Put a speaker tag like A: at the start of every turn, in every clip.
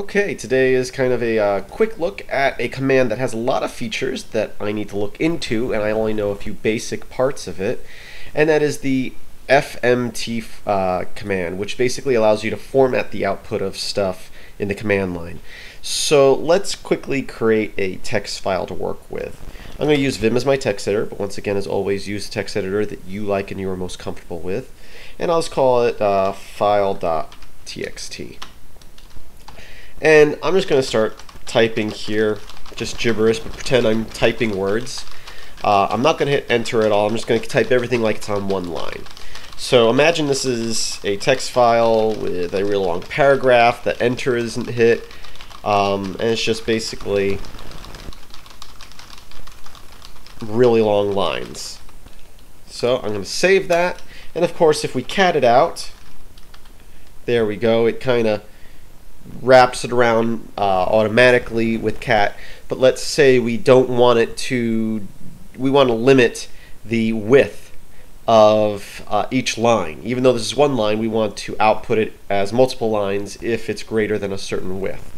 A: Okay, today is kind of a uh, quick look at a command that has a lot of features that I need to look into, and I only know a few basic parts of it, and that is the FMT uh, command, which basically allows you to format the output of stuff in the command line. So let's quickly create a text file to work with. I'm going to use Vim as my text editor, but once again, as always, use the text editor that you like and you are most comfortable with. And I'll just call it uh, file.txt. And I'm just going to start typing here, just gibberish, but pretend I'm typing words. Uh, I'm not going to hit enter at all. I'm just going to type everything like it's on one line. So imagine this is a text file with a real long paragraph. The enter isn't hit. Um, and it's just basically really long lines. So I'm going to save that. And of course, if we cat it out, there we go. It kind of wraps it around uh, automatically with cat. But let's say we don't want it to, we want to limit the width of uh, each line. Even though this is one line, we want to output it as multiple lines if it's greater than a certain width.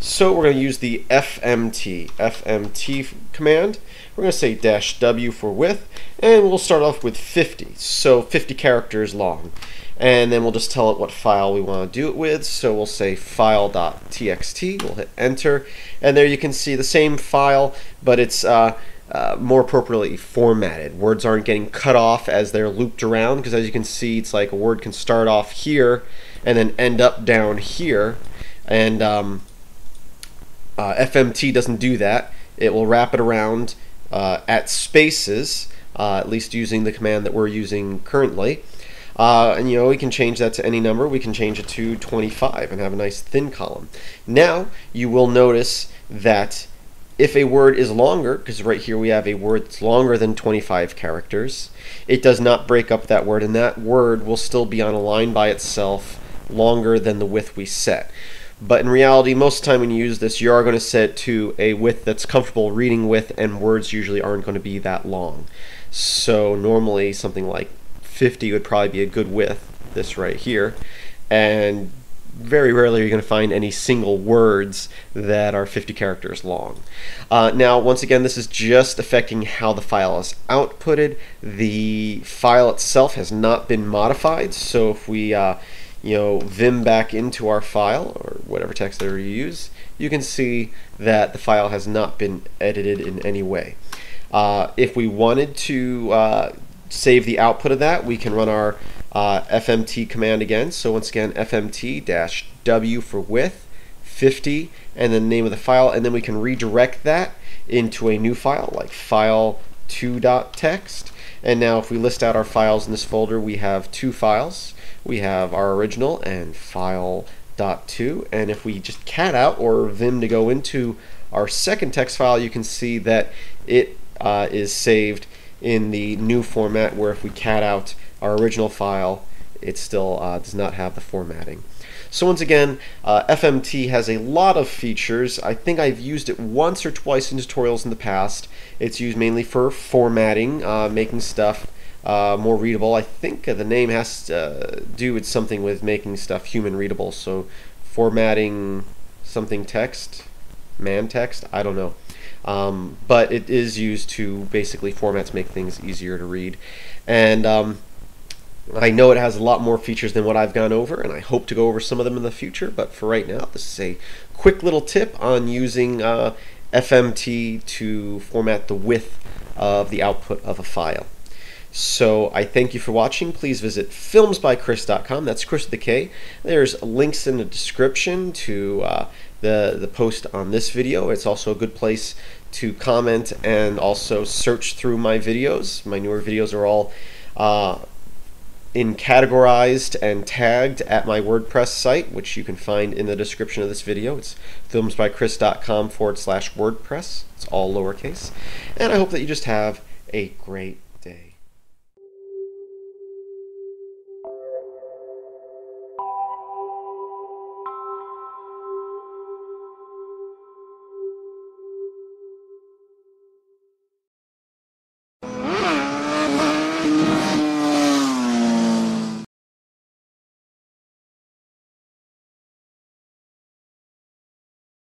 A: So we're going to use the FMT, FMT command. We're going to say dash W for width, and we'll start off with 50, so 50 characters long and then we'll just tell it what file we want to do it with. So we'll say file.txt, we'll hit enter, and there you can see the same file, but it's uh, uh, more appropriately formatted. Words aren't getting cut off as they're looped around, because as you can see, it's like a word can start off here and then end up down here, and um, uh, FMT doesn't do that. It will wrap it around uh, at spaces, uh, at least using the command that we're using currently. Uh, and you know, we can change that to any number. We can change it to 25 and have a nice thin column. Now, you will notice that if a word is longer, because right here we have a word that's longer than 25 characters, it does not break up that word, and that word will still be on a line by itself longer than the width we set. But in reality, most of the time when you use this, you are going to set to a width that's comfortable reading with, and words usually aren't going to be that long. So normally something like 50 would probably be a good width, this right here. And very rarely are you going to find any single words that are 50 characters long. Uh, now, once again, this is just affecting how the file is outputted. The file itself has not been modified, so if we uh, you know, vim back into our file, or whatever text editor you use, you can see that the file has not been edited in any way. Uh, if we wanted to uh, save the output of that, we can run our uh, FMT command again. So once again, FMT-W for width, 50, and then the name of the file, and then we can redirect that into a new file, like file2.txt. And now if we list out our files in this folder, we have two files. We have our original and file.2. And if we just cat out or vim to go into our second text file, you can see that it uh, is saved in the new format where if we cat out our original file, it still uh, does not have the formatting. So once again, uh, FMT has a lot of features. I think I've used it once or twice in tutorials in the past. It's used mainly for formatting, uh, making stuff uh, more readable. I think the name has to do with something with making stuff human readable. So formatting something text, man text, I don't know. Um, but it is used to basically formats make things easier to read. And um, I know it has a lot more features than what I've gone over, and I hope to go over some of them in the future. But for right now, this is a quick little tip on using uh, FMT to format the width of the output of a file. So I thank you for watching. Please visit filmsbykris.com. That's Kris with the K. There's links in the description to uh, the, the post on this video. It's also a good place to comment and also search through my videos. My newer videos are all uh, in categorized and tagged at my WordPress site, which you can find in the description of this video. It's filmsbykris.com forward slash WordPress. It's all lowercase. And I hope that you just have a great